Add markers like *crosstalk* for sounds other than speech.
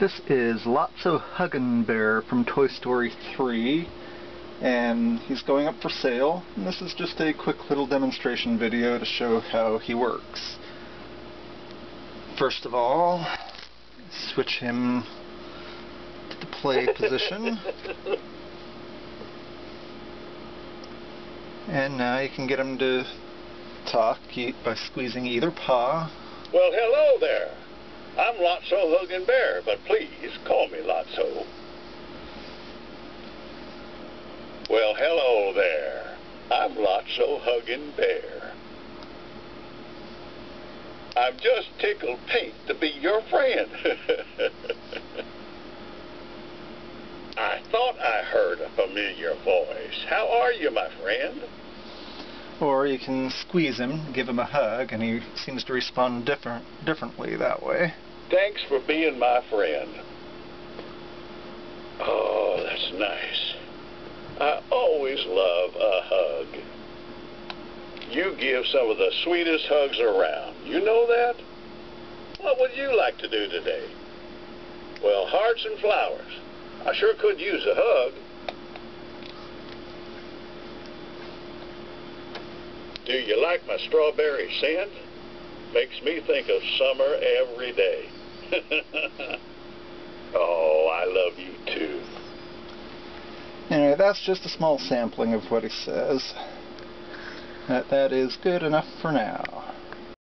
This is Lotso Huggin Bear from Toy Story 3 and he's going up for sale and this is just a quick little demonstration video to show how he works. First of all, switch him to the play *laughs* position and now you can get him to talk by squeezing either paw. Well hello there! I'm Lotso Huggin Bear, but please call me Lotso. Well, hello there. I'm Lotso Huggin Bear. I'm just tickled pink to be your friend. *laughs* I thought I heard a familiar voice. How are you, my friend? Or you can squeeze him, give him a hug, and he seems to respond different differently that way. Thanks for being my friend. Oh, that's nice. I always love a hug. You give some of the sweetest hugs around. You know that? What would you like to do today? Well, hearts and flowers. I sure could use a hug. Do you like my strawberry scent? Makes me think of summer every day. *laughs* oh, I love you too. Anyway, that's just a small sampling of what he says. That, that is good enough for now.